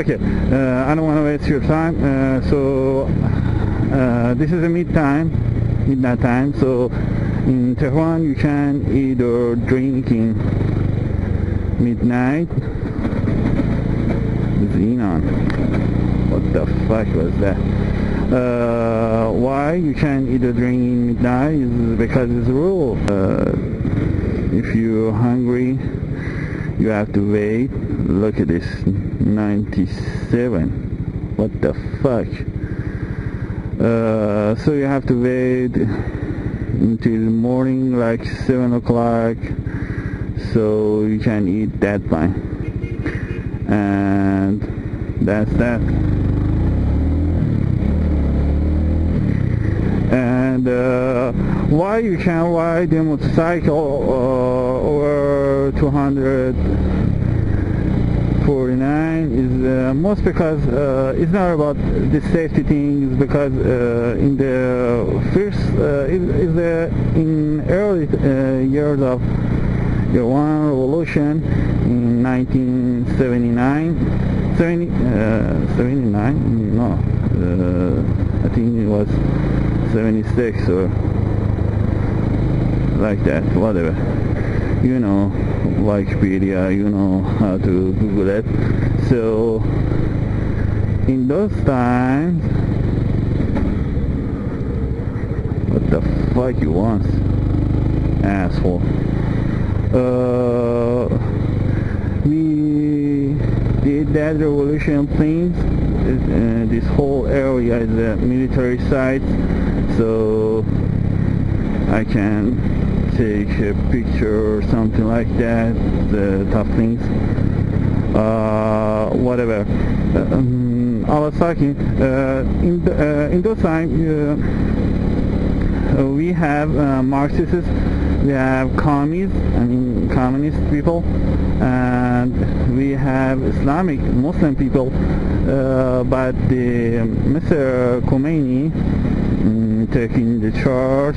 Okay, uh, I don't want to waste your time. Uh, so uh, this is a mid time, midnight time. So in Tehran you can either drink in midnight. Xenon. What the fuck was that? Uh, why you can either drink in midnight is because it's a rule. Uh, if you're hungry, you have to wait. Look at this, 97. What the fuck? Uh, so you have to wait until morning, like 7 o'clock, so you can eat that time. And that's that. and uh, why you can ride a motorcycle uh, over 249 is uh, most because uh, it's not about the safety thing it's because uh, in the first uh, is, is in early years of the Iran revolution in 1979 70, 79 no I think it was 76 or like that, whatever. You know Wikipedia, you know how to Google it. So in those times, what the fuck you want, asshole? Uh, we did that revolution things. Uh, this whole area is a military site so I can take a picture or something like that the tough things uh, whatever uh, um, I was talking uh, in, uh, in those times we have Marxists we have communists, I mean communist people and we have Islamic Muslim people but the Mr. Khomeini taking the charge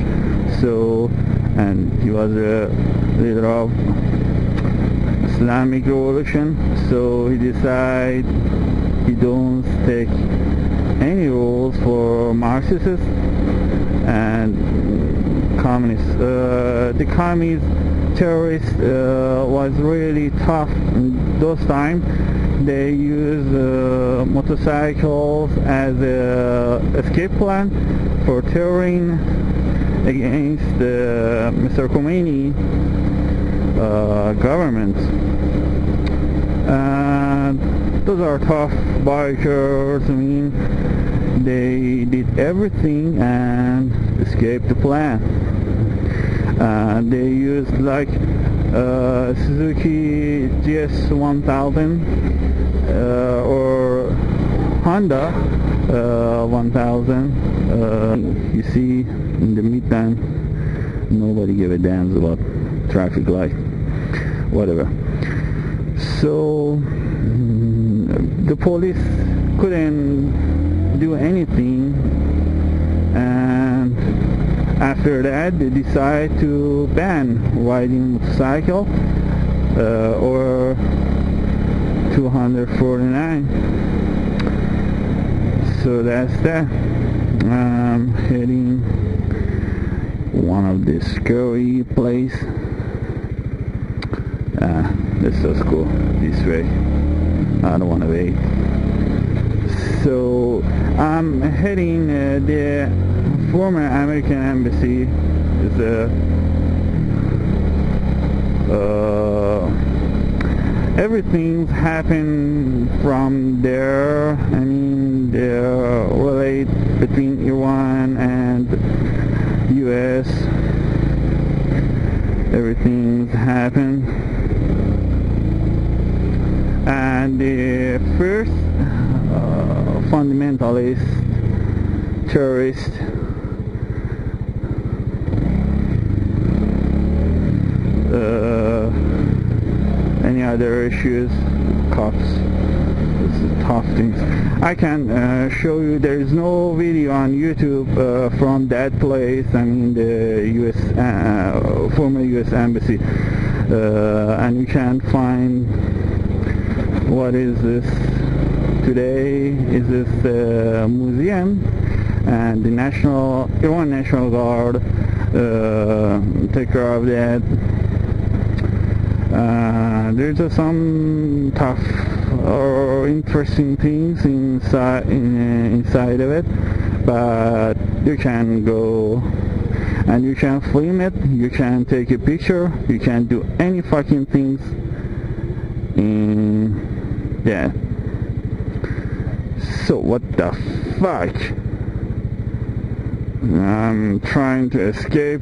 so and he was a leader of Islamic revolution so he decided he don't take any rules for Marxists and communists uh, the communist terrorists uh, was really tough in those times they use uh, motorcycles as a escape plan for terroring against the Mr. Khomeini uh, government. And those are tough bikers. I mean, they did everything and escaped the plan. Uh, they used like uh, Suzuki GS1000 uh, or Honda uh, 1000 uh, you see in the meantime nobody gave a damn about traffic light. Whatever. So mm, the police couldn't do anything. And after that they decide to ban riding motorcycle uh, or 249 so that's that. I'm heading one of the scary place. Ah this is cool. This way. I don't want to wait. So I'm heading uh, the former American embassy. Is a uh, everything's happened from there. I mean relate between Iran and US everything's happened. And the first uh, fundamentalist terrorist any other issues, cops, tough things. I can uh, show you, there is no video on YouTube uh, from that place, I mean the US, uh, former US embassy, uh, and you can find, what is this, today is this uh, museum and the national Iran National Guard uh, take care of that. There's uh, some tough or interesting things inside in, inside of it, but you can go and you can film it, you can take a picture, you can do any fucking things in yeah. So what the fuck? I'm trying to escape,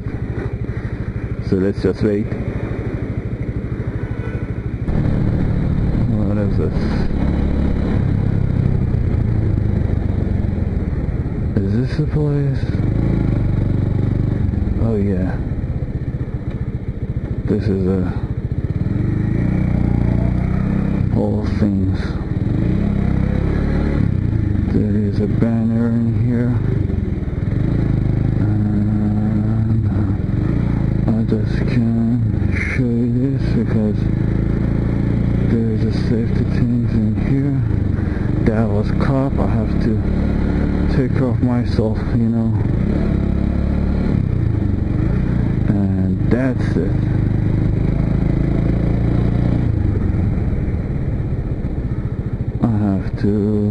so let's just wait. What is this? Is this the place? Oh yeah. This is a all things. There is a banner in here. And I just can't show you this because there's a safety things in here. That was cop. I have to take care of myself, you know. And that's it. I have to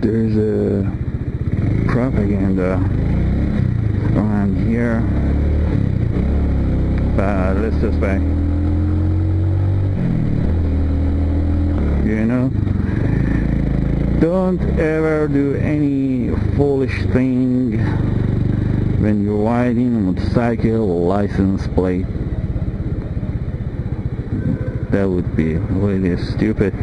there's a propaganda around here. But let's just say you know don't ever do any foolish thing when you're riding a motorcycle license plate. That would be really stupid